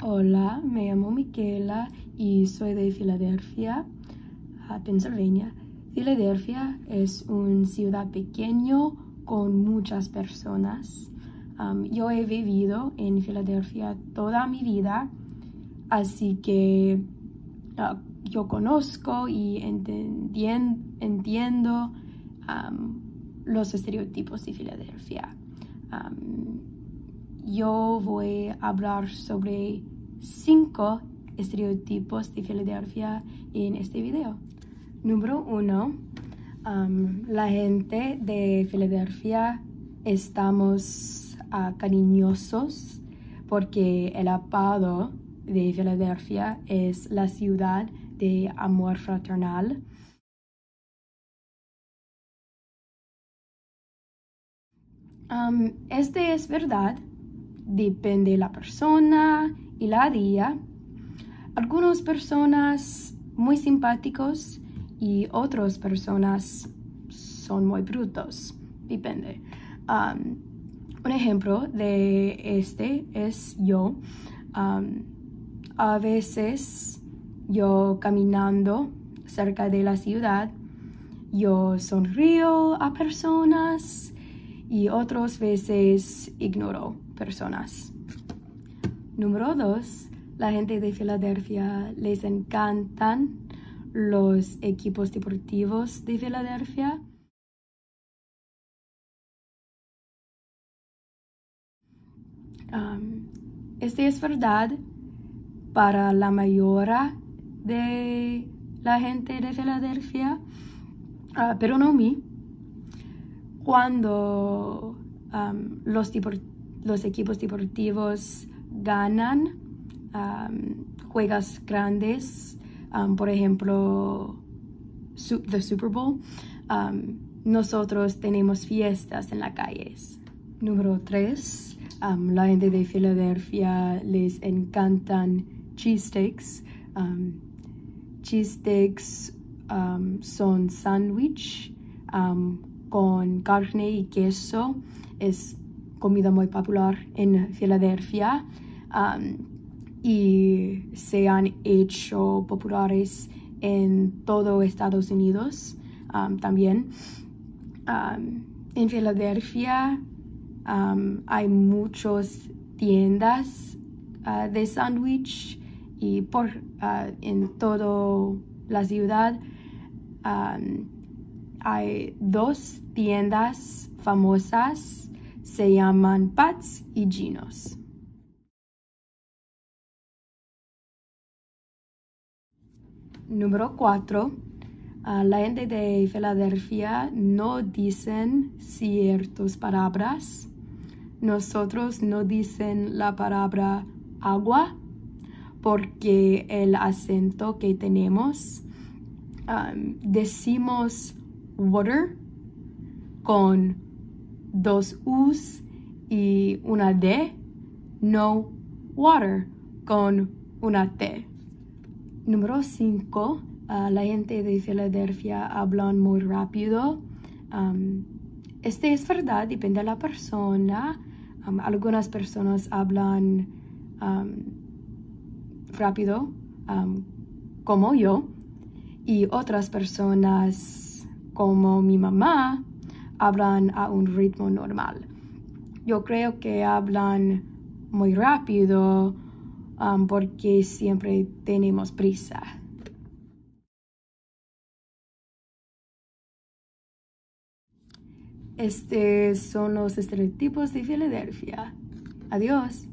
Hola, me llamo Miquela y soy de Filadelfia, Pennsylvania. Filadelfia es una ciudad pequeña con muchas personas. Yo he vivido en Filadelfia toda mi vida, así que uh, yo conozco y entiendo los estereotipos de Filadelfia. Yo voy a hablar sobre cinco estereotipos de Filadelfia en este video. Número uno, la gente de Filadelfia estamos uh, cariñosos porque el apado de Filadelfia es la ciudad de amor fraternal. Este es verdad depende de la persona y la día. Algunas personas muy simpáticos y otras personas son muy brutos. Depende. Um, un ejemplo de este es yo. Um, a veces yo caminando cerca de la ciudad, yo sonrío a personas y otras veces ignoro personas. Número dos, la gente de Filadelfia les encantan los equipos deportivos de Filadelfia. Um, este es verdad para la mayoría de la gente de Filadelfia, uh, pero no mí. Cuando um, los los equipos deportivos ganan um, juegos grandes, um, por ejemplo, the Super Bowl, um, nosotros tenemos fiestas en las calles. Número 3, la gente de Filadelfia les encantan cheesesteaks. cheesesteaks son sándwich con carne y queso. Es comida muy popular en Filadelfia um, y se han hecho populares en todo Estados Unidos um, también. Um, en Filadelfia hay muchas tiendas uh, de sándwich y por uh, en toda la ciudad hay dos tiendas famosas se llaman Pats y Ginos. Número 4. la gente de Filadelfia no dicen ciertas palabras. Nosotros no dicen la palabra agua porque el acento que tenemos decimos water con dos U's y una D, no water con una T. Número 5. Ah, la gente de Filadelfia hablan muy rápido. este es verdad, depende de la persona. algunas personas hablan rápido, como yo, y otras personas, como mi mamá, hablan a un ritmo normal. Yo creo que hablan muy rápido um, porque siempre tenemos prisa. Estos son los estereotipos de Filadelfia. Adiós.